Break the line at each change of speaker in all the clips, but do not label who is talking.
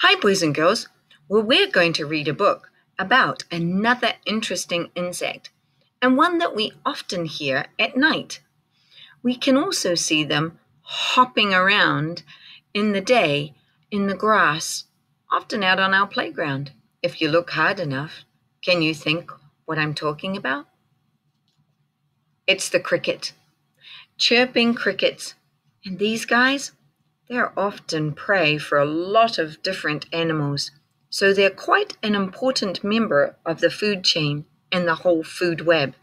Hi, boys and girls. Well, we're going to read a book about another interesting insect and one that we often hear at night. We can also see them hopping around in the day in the grass, often out on our playground. If you look hard enough, can you think what I'm talking about? It's the cricket. Chirping crickets. And these guys, they're often prey for a lot of different animals, so they're quite an important member of the food chain and the whole food web.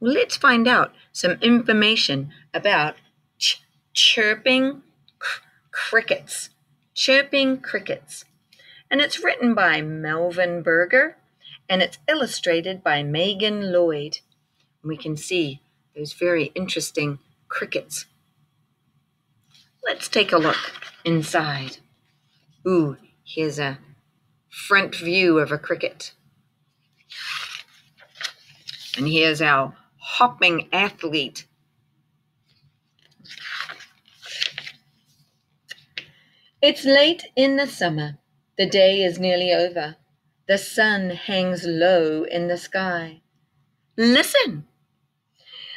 Well, let's find out some information about ch- chirping cr- crickets. Chirping crickets. And it's written by Melvin Berger and it's illustrated by Megan Lloyd. We can see those very interesting crickets Let's take a look inside. Ooh, here's a front view of a cricket. And here's our hopping athlete. It's late in the summer. The day is nearly over. The sun hangs low in the sky. Listen!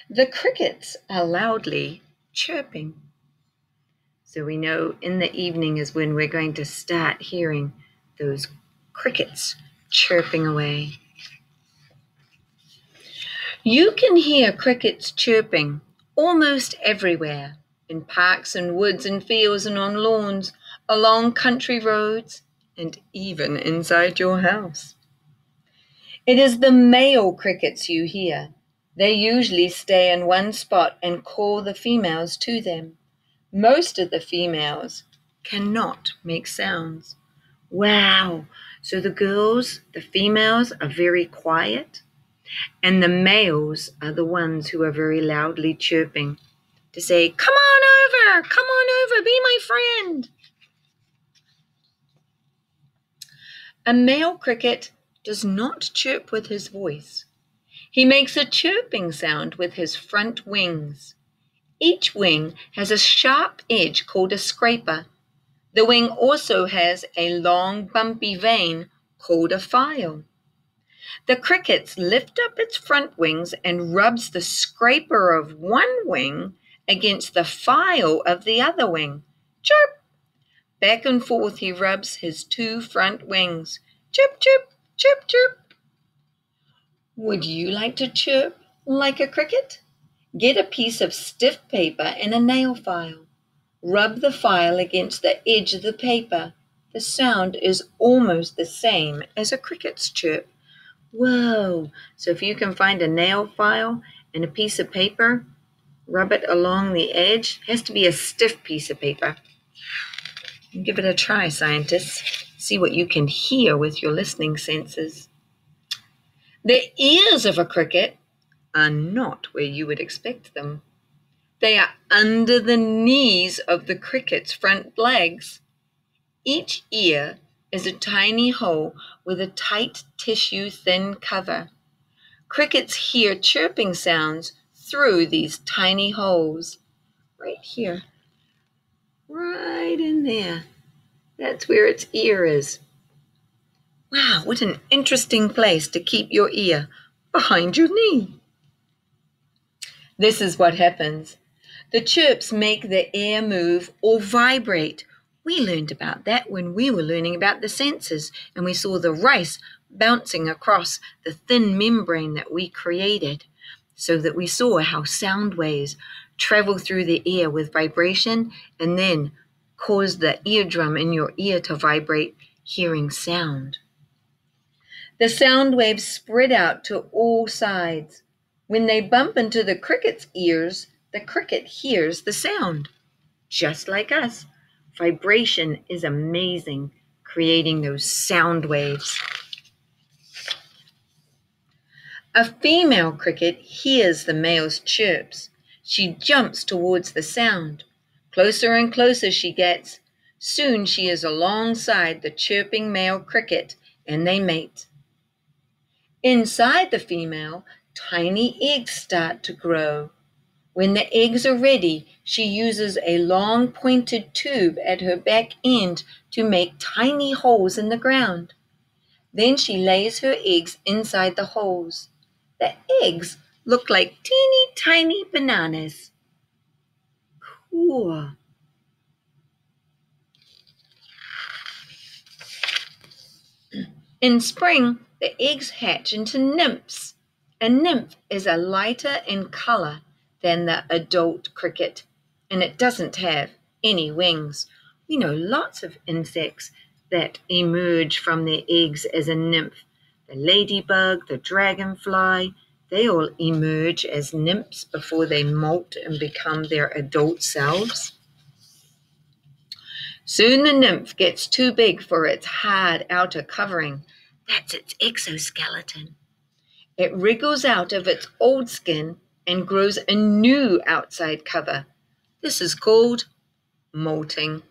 The crickets are loudly chirping. So we know in the evening is when we're going to start hearing those crickets chirping away. You can hear crickets chirping almost everywhere in parks and woods and fields and on lawns, along country roads, and even inside your house. It is the male crickets you hear. They usually stay in one spot and call the females to them. Most of the females cannot make sounds. Wow. So the girls, the females, are very quiet, and the males are the ones who are very loudly chirping to say, Come on over, come on over, be my friend. A male cricket does not chirp with his voice. He makes a chirping sound with his front wings. Each wing has a sharp edge called a scraper. The wing also has a long bumpy vein called a file. The cricket lifts up its front wings and rubs the scraper of one wing against the file of the other wing. Chirp! Back and forth he rubs his two front wings. Chirp, chirp, chirp, chirp. Would you like to chirp like a cricket? Get a piece of stiff paper and a nail file. Rub the file against the edge of the paper. The sound is almost the same as a cricket's chirp. Whoa! So if you can find a nail file and a piece of paper, rub it along the edge. It has to be a stiff piece of paper. Give it a try, scientists. See what you can hear with your listening senses. The ears of a cricket are not where you would expect them. They are under the knees of the cricket's front legs. Each ear is a tiny hole with a tight tissue thin cover. Crickets hear chirping sounds through these tiny holes. Right here. Right in there. That's where its ear is. Wow, what an interesting place to keep your ear behind your knee. This is what happens. The chirps make the air move or vibrate. We learned about that when we were learning about the senses and we saw the rice bouncing across the thin membrane that we created so that we saw how sound waves travel through the air with vibration and then cause the eardrum in your ear to vibrate, hearing sound. The sound waves spread out to all sides. When they bump into the cricket's ears, the cricket hears the sound. Just like us, vibration is amazing, creating those sound waves. A female cricket hears the male's chirps. She jumps towards the sound. Closer and closer she gets. Soon she is alongside the chirping male cricket and they mate. Inside the female, tiny eggs start to grow. When the eggs are ready, she uses a long pointed tube at her back end to make tiny holes in the ground. Then she lays her eggs inside the holes. The eggs look like teeny tiny bananas. Cool. In spring, the eggs hatch into nymphs. A nymph is a lighter in color than the adult cricket, and it doesn't have any wings. We know lots of insects that emerge from their eggs as a nymph. The ladybug, the dragonfly, they all emerge as nymphs before they molt and become their adult selves. Soon the nymph gets too big for its hard outer covering. That's its exoskeleton. It wriggles out of its old skin and grows a new outside cover. This is called molting.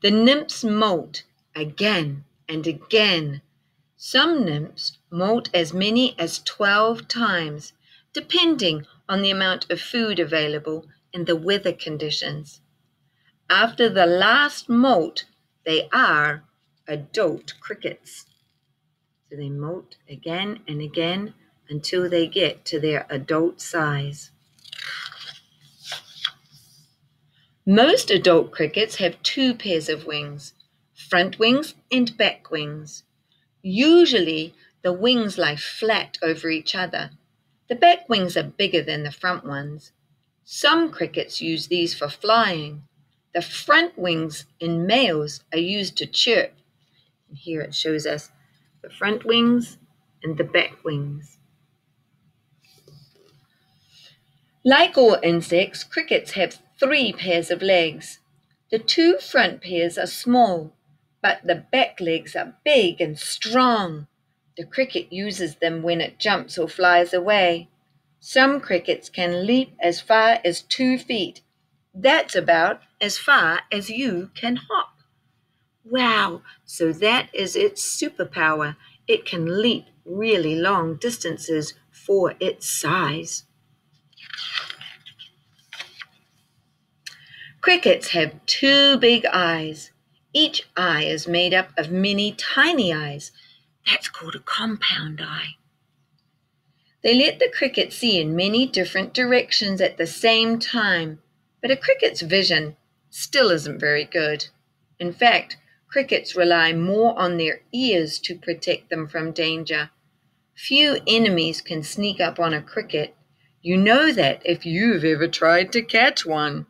The nymphs molt again and again. Some nymphs molt as many as 12 times, depending on the amount of food available and the weather conditions. After the last molt, they are adult crickets. So they molt again and again until they get to their adult size. Most adult crickets have two pairs of wings, front wings and back wings. Usually, the wings lie flat over each other. The back wings are bigger than the front ones. Some crickets use these for flying, the front wings in males are used to chirp. And here it shows us the front wings and the back wings. Like all insects, crickets have three pairs of legs. The two front pairs are small, but the back legs are big and strong. The cricket uses them when it jumps or flies away. Some crickets can leap as far as two feet that's about as far as you can hop. Wow, so that is its superpower. It can leap really long distances for its size. Crickets have two big eyes. Each eye is made up of many tiny eyes. That's called a compound eye. They let the cricket see in many different directions at the same time. But a cricket's vision still isn't very good. In fact, crickets rely more on their ears to protect them from danger. Few enemies can sneak up on a cricket. You know that if you've ever tried to catch one.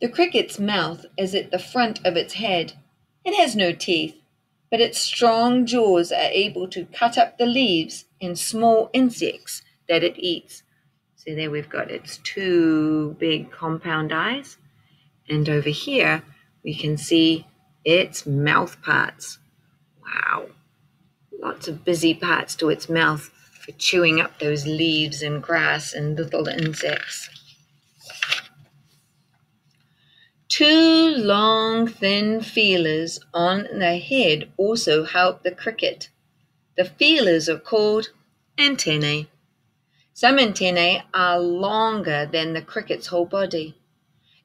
The cricket's mouth is at the front of its head. It has no teeth, but its strong jaws are able to cut up the leaves and small insects that it eats. So there we've got its two big compound eyes. And over here, we can see its mouth parts. Wow. Lots of busy parts to its mouth for chewing up those leaves and grass and little insects. Two long, thin feelers on the head also help the cricket. The feelers are called antennae. Some antennae are longer than the cricket's whole body.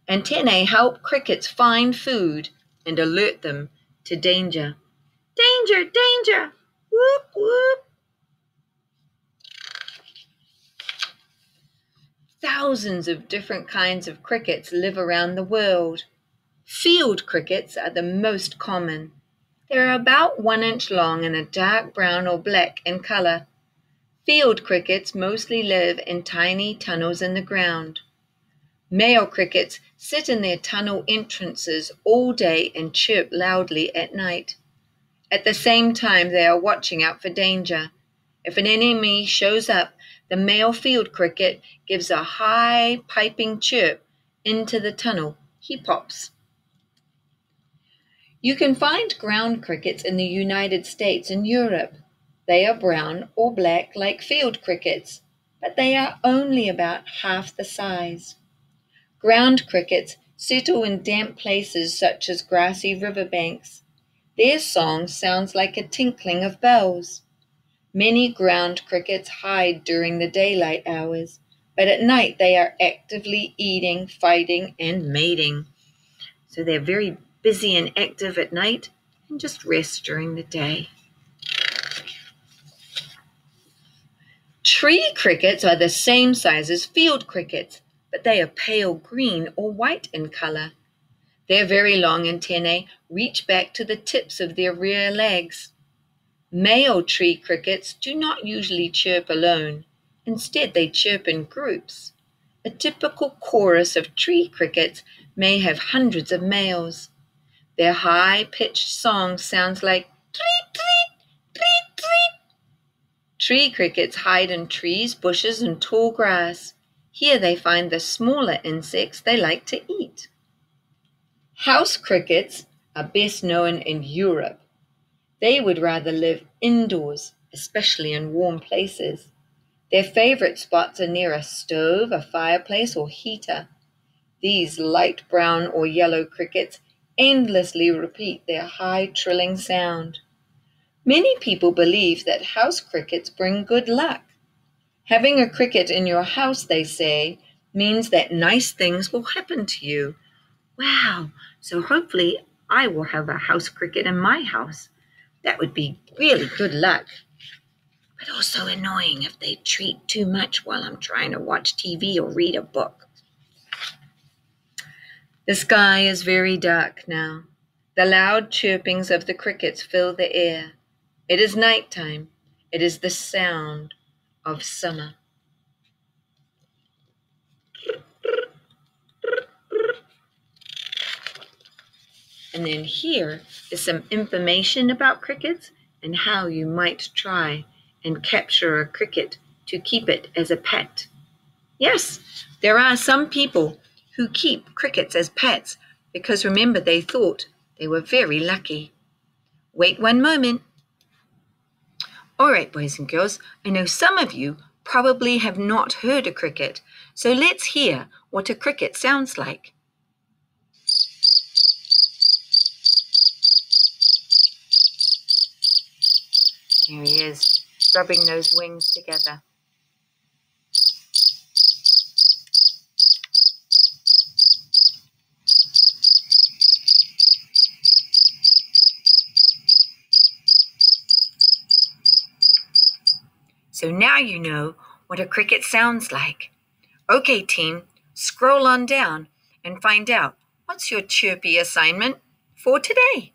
Antennae help crickets find food and alert them to danger. Danger, danger! Whoop, whoop! Thousands of different kinds of crickets live around the world. Field crickets are the most common. They're about one inch long and a dark brown or black in color. Field crickets mostly live in tiny tunnels in the ground. Male crickets sit in their tunnel entrances all day and chirp loudly at night. At the same time, they are watching out for danger. If an enemy shows up, the male field cricket gives a high piping chirp into the tunnel. He pops. You can find ground crickets in the United States and Europe. They are brown or black like field crickets, but they are only about half the size. Ground crickets settle in damp places such as grassy riverbanks. Their song sounds like a tinkling of bells. Many ground crickets hide during the daylight hours, but at night they are actively eating, fighting, and mating. So they're very busy and active at night and just rest during the day. Tree crickets are the same size as field crickets, but they are pale green or white in color. Their very long antennae reach back to the tips of their rear legs. Male tree crickets do not usually chirp alone. Instead, they chirp in groups. A typical chorus of tree crickets may have hundreds of males. Their high pitched song sounds like treat, treat, treat, treat. Tree crickets hide in trees, bushes, and tall grass. Here they find the smaller insects they like to eat. House crickets are best known in Europe. They would rather live indoors, especially in warm places. Their favorite spots are near a stove, a fireplace, or heater. These light brown or yellow crickets endlessly repeat their high trilling sound. Many people believe that house crickets bring good luck. Having a cricket in your house, they say, means that nice things will happen to you. Wow, so hopefully I will have a house cricket in my house. That would be really good luck. But also annoying if they treat too much while I'm trying to watch TV or read a book. The sky is very dark now. The loud chirpings of the crickets fill the air. It is night time. It is the sound of summer. And then here is some information about crickets and how you might try and capture a cricket to keep it as a pet. Yes, there are some people who keep crickets as pets because remember they thought they were very lucky. Wait one moment. All right, boys and girls, I know some of you probably have not heard a cricket, so let's hear what a cricket sounds like. There he is, rubbing those wings together. So now you know what a cricket sounds like. Okay, team, scroll on down and find out what's your chirpy assignment for today.